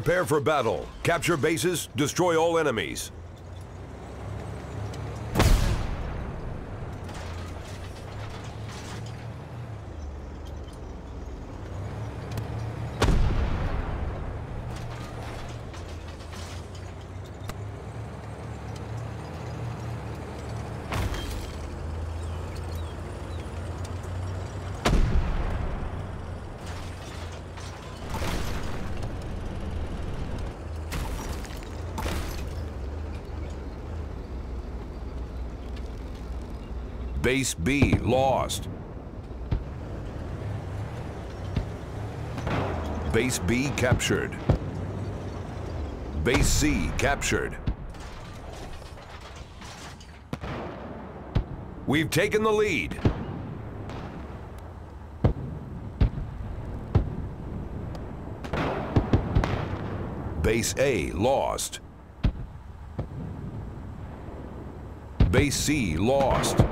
Prepare for battle. Capture bases, destroy all enemies. Base B lost. Base B captured. Base C captured. We've taken the lead. Base A lost. Base C lost.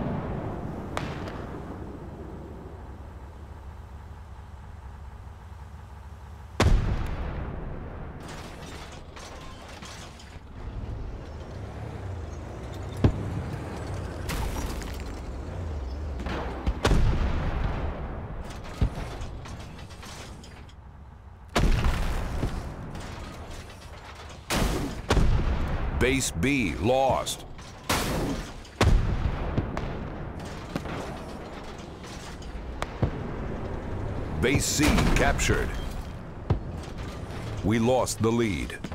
Base B lost. Base C captured. We lost the lead.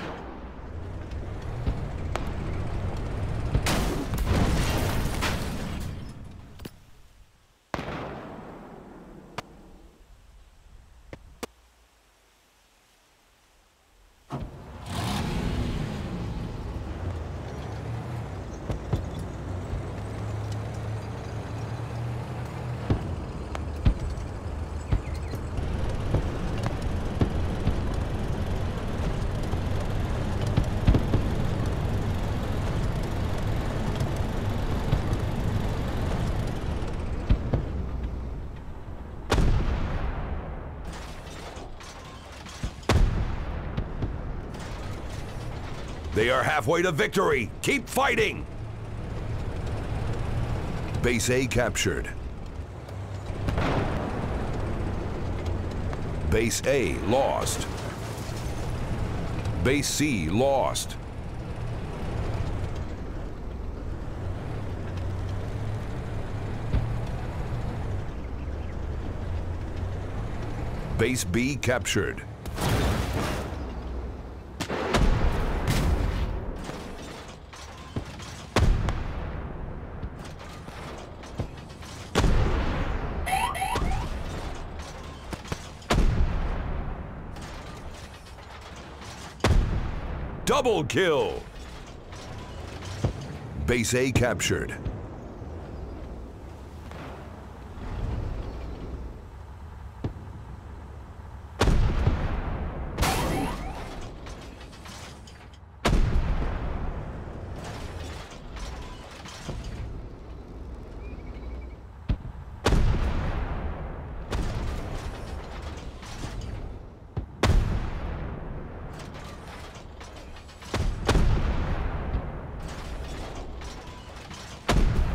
They are halfway to victory. Keep fighting! Base A captured. Base A lost. Base C lost. Base B captured. Double kill! Base A captured.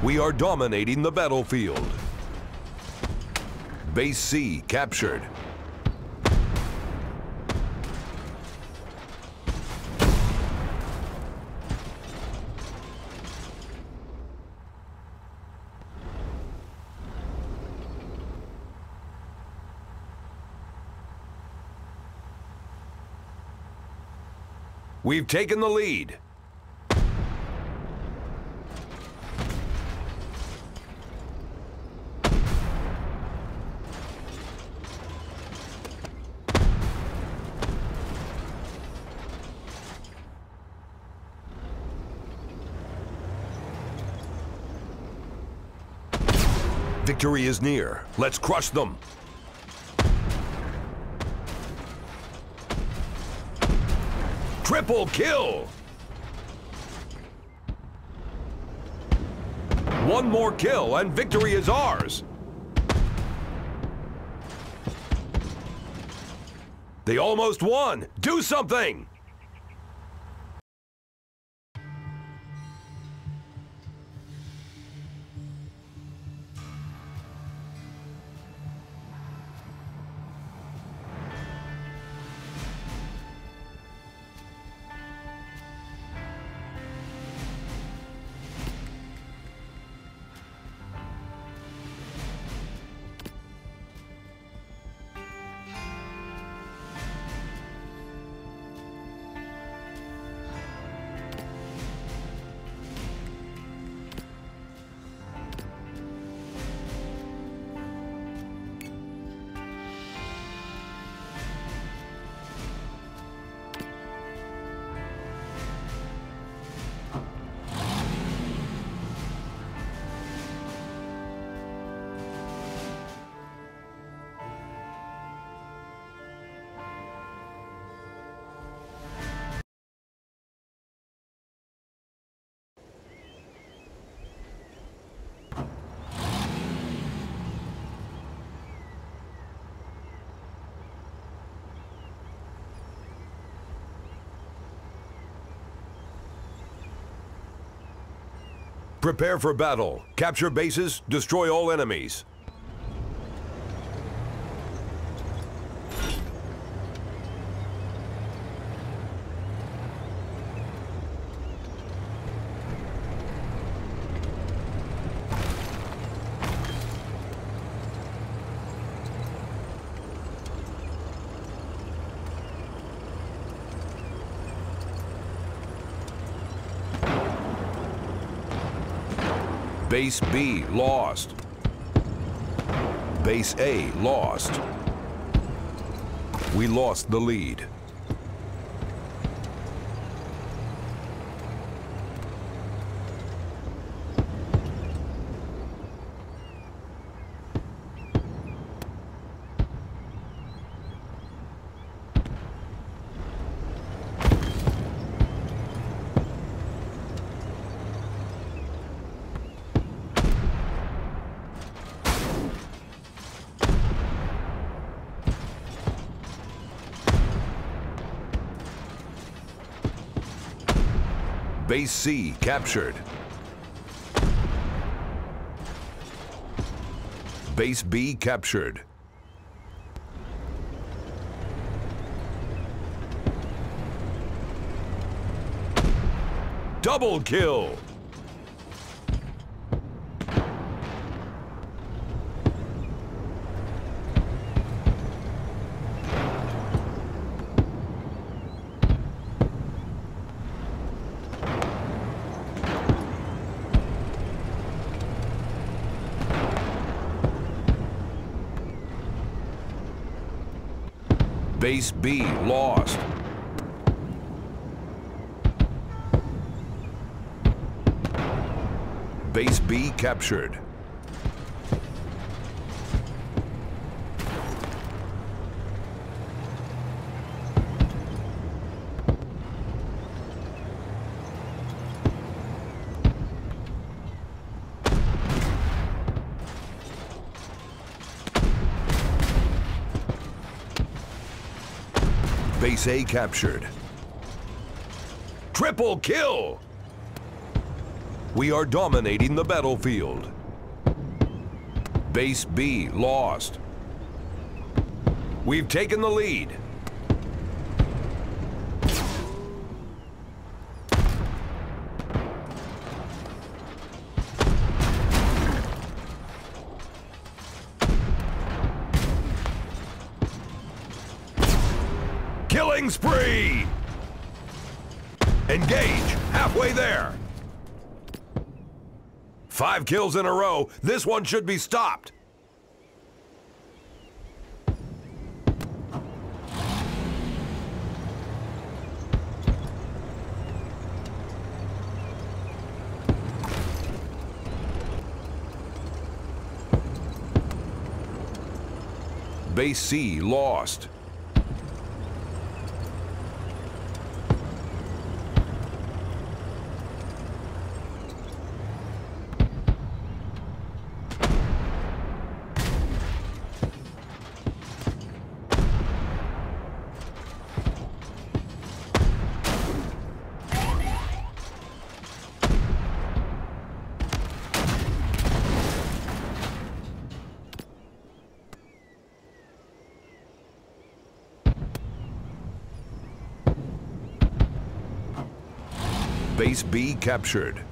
We are dominating the battlefield. Base C captured. We've taken the lead. Victory is near. Let's crush them. Triple kill! One more kill and victory is ours! They almost won! Do something! Prepare for battle. Capture bases, destroy all enemies. Base B lost. Base A lost. We lost the lead. Base C captured. Base B captured. Double kill! Base B lost. Base B captured. Base A captured. Triple kill! We are dominating the battlefield. Base B lost. We've taken the lead. Killing spree! Engage! Halfway there! Five kills in a row. This one should be stopped. Base C lost. Base B captured.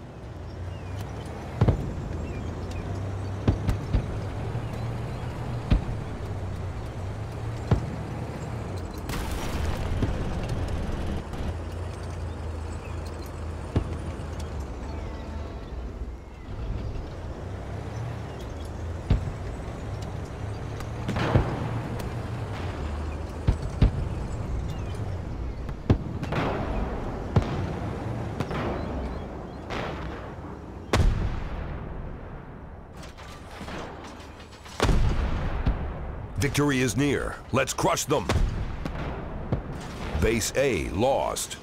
Victory is near. Let's crush them. Base A lost.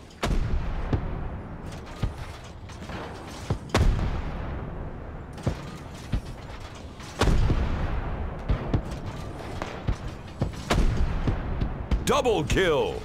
Double kill!